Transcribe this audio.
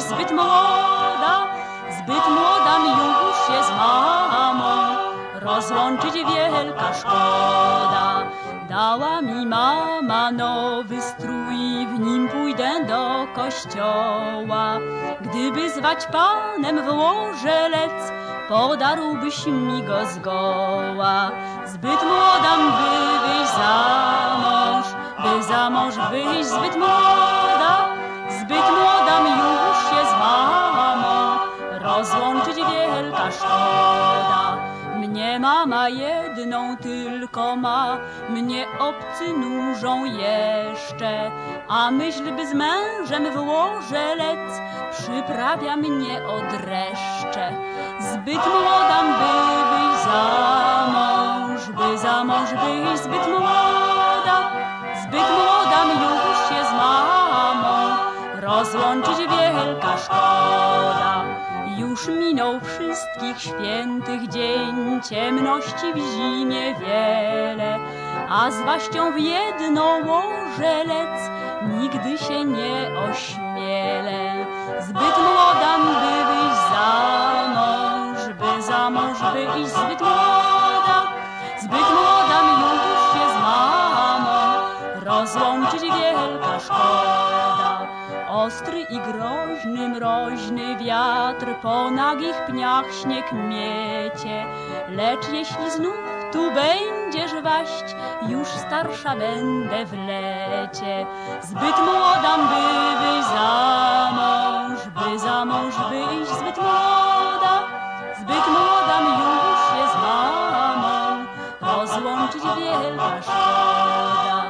zbyt młoda, zbyt młoda już się z mamą, rozłączyć wielka szkoda. Dała mi mama nowy strój, w nim pójdę do kościoła. Gdyby zwać panem w łoże lec, podarłbyś mi go zgoła. Zbyt młodam, by wyjść za mąż, by za mąż wyjść zbyt młoda, rozłączyć wielka szkoda. Mnie mama jedną tylko ma, mnie obcy nużą jeszcze, a myśl by z mężem w łoże lec, przyprawia mnie od dreszcze. Zbyt młodam, by wyjść za mąż, by za mąż wyjść zbyt młoda, zbyt młodam już się z mamą, rozłączyć wielka szkoda. Już minął wszystkich świętych dzień, ciemności w zimie wiele, a z waścią w jedno łoże lec, nigdy się nie ośmielę. Zbyt młodam, by wyjść za mąż, by za mąż wyjść zbyt Ostry i groźny, mroźny wiatr po nagich pniach śnieg miecie, lecz jeśli znów tu będziesz waść, już starsza będę w lecie. Zbyt młodam, by wyjść za mąż, by za mąż wyjść zbyt młoda, zbyt młodam już z mamą, rozłączyć wielka szkoda.